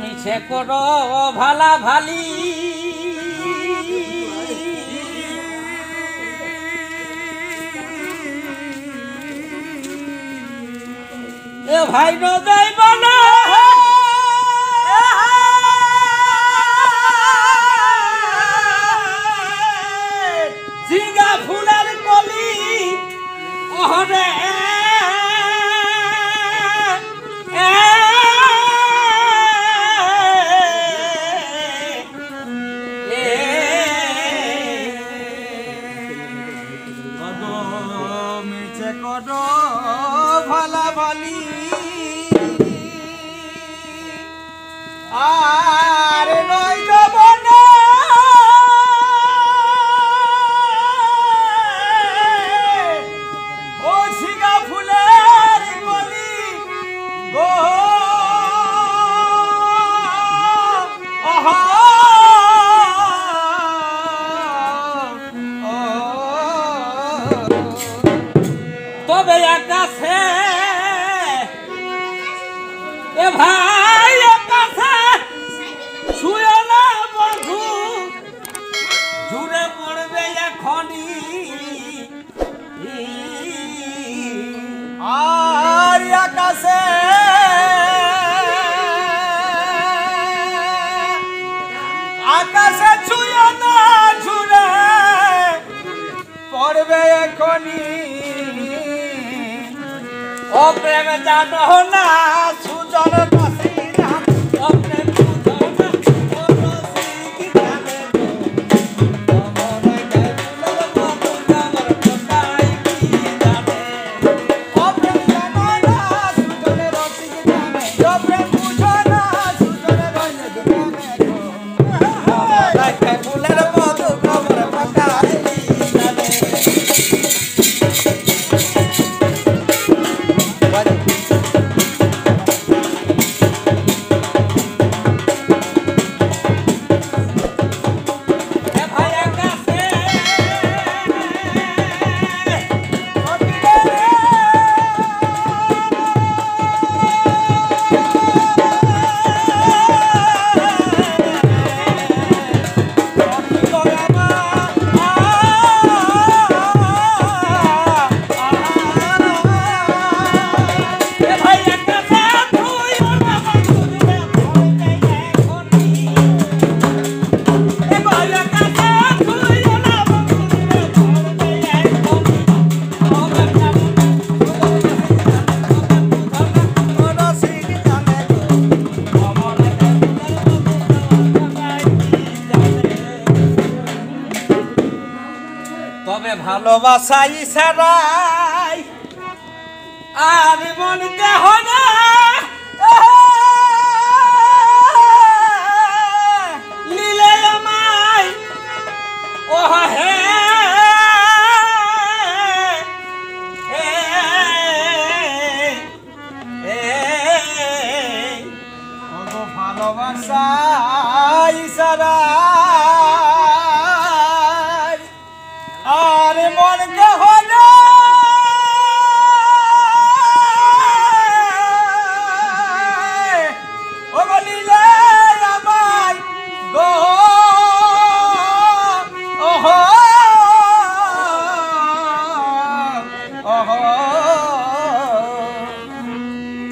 মিছে করো ভালা ভালি। এ ভাই নয় কাছে ও প্রেমে জানো না সুজন ভালোবাসাই সারাই। আর মন দেহ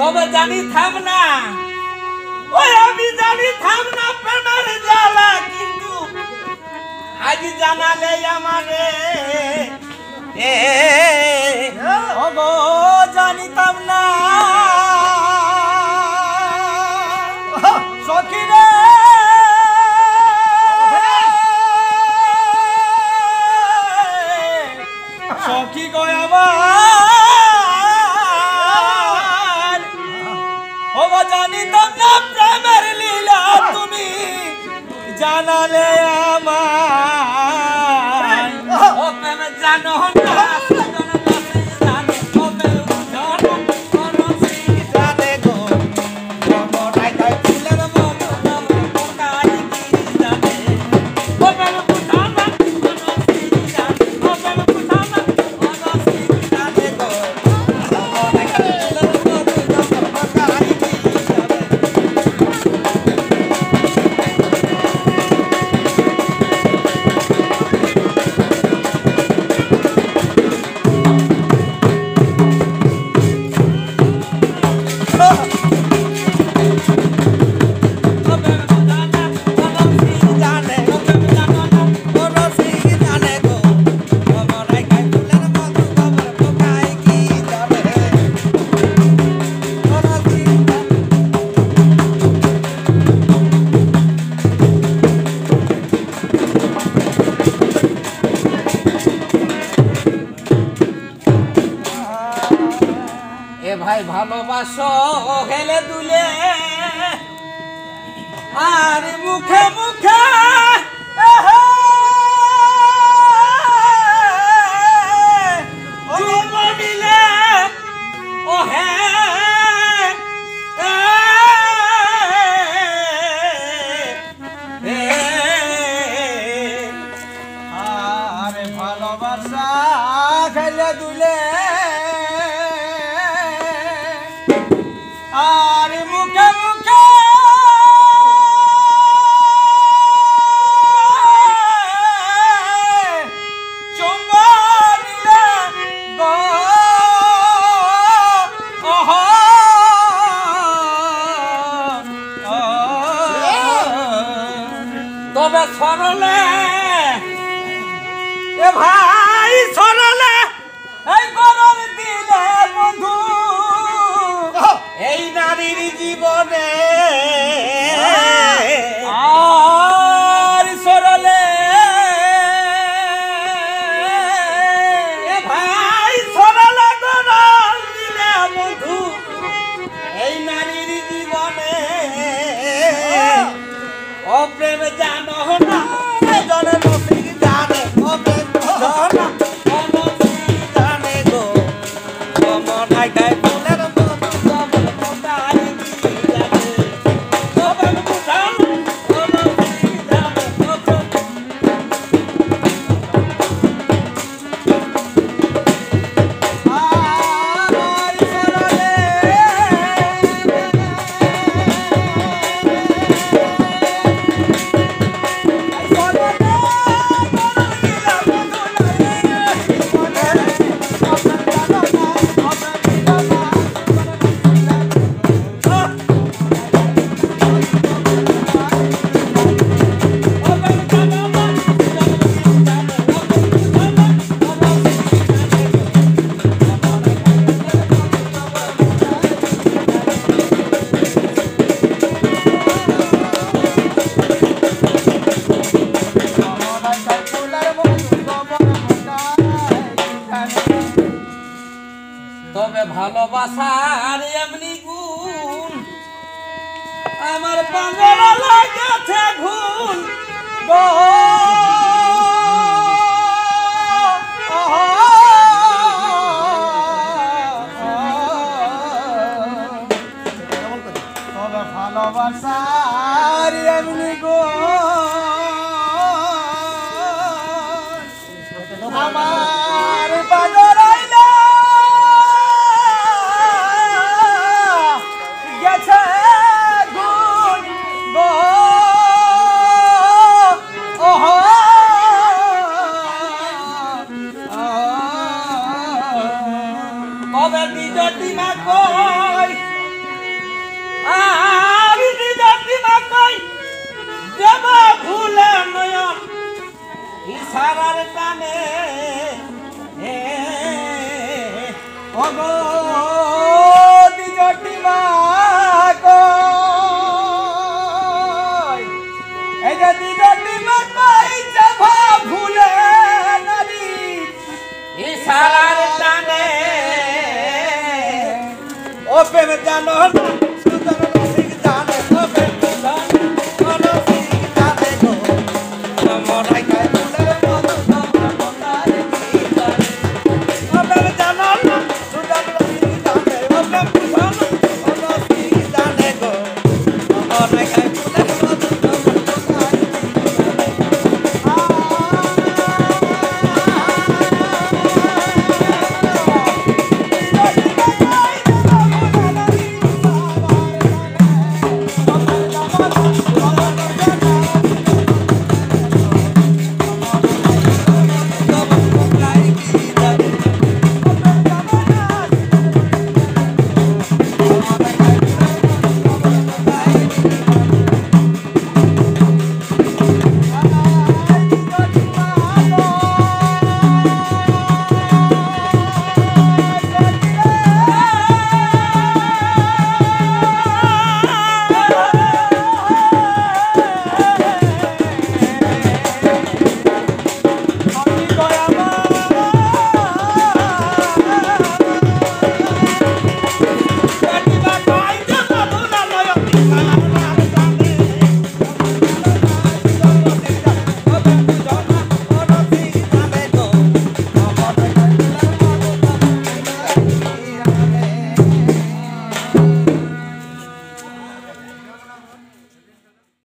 তবে জানি থাম না। ওই আমি জানি থাম না, প্রেমের জ্বালা কিন্তু আজ জানালে আমারে। এ, ও জানিতাম না। Nossa! ভালোবাসো হেলে দুলে। আর মুখে মুখে ও হেলে তবে সরলে। এ ভাই সরলে। এই গরম দিলে বন্ধু এই নারীর জীবনে ভালোবাসার এমনি গুণ। আমার বাংলা গেছে ঘুণ। নিজতি মাকৈ আমি নিজতি মাকৈ যাব ভুলে নয়ন ইশারার টানে spend it down the